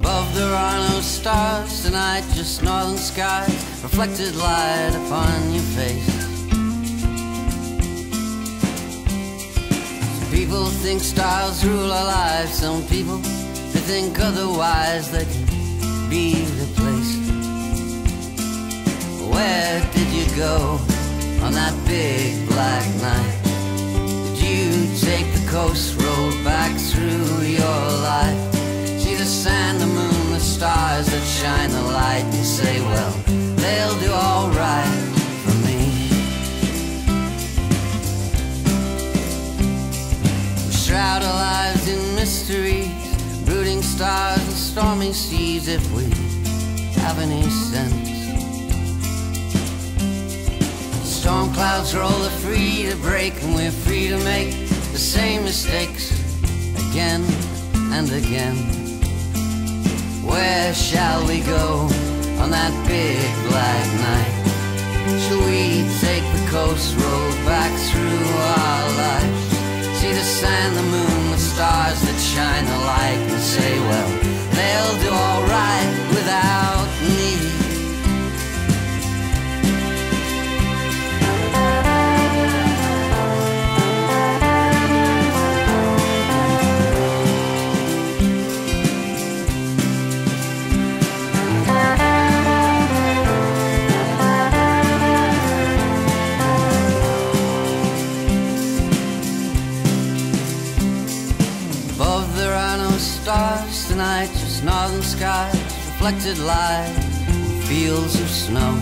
there are no stars tonight, just northern skies, reflected light upon your face. Some people think stars rule our lives, some people they think otherwise, they can be replaced. Where did you go on that big black night? Did you take the coast road back through say, well, they'll do alright for me. We shroud our lives in mysteries, brooding stars and stormy seas if we have any sense. Storm clouds roll, they're free to break, and we're free to make the same mistakes again and again. Where shall we go on that big black night? Shall we take the coast road stars tonight, just northern skies, reflected light, fields of snow.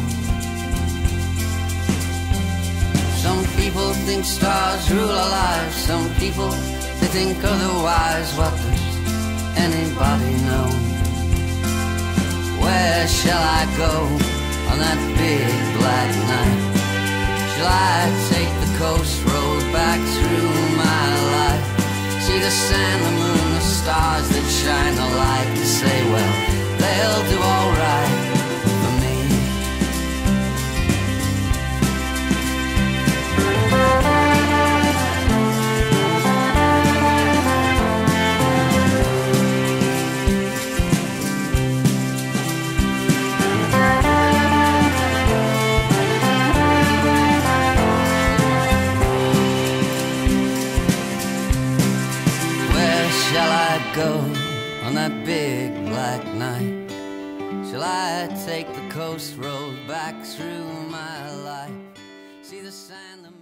Some people think stars rule our lives, some people they think otherwise. What does anybody know? Where shall I go on that big black night? Shall I take the coast road back through my life? See the sand, the moon, the stars shine the light and say, well, they'll do alright for me. Where shall I go on that big black night? Shall I take the coast road back through my life? See the sand.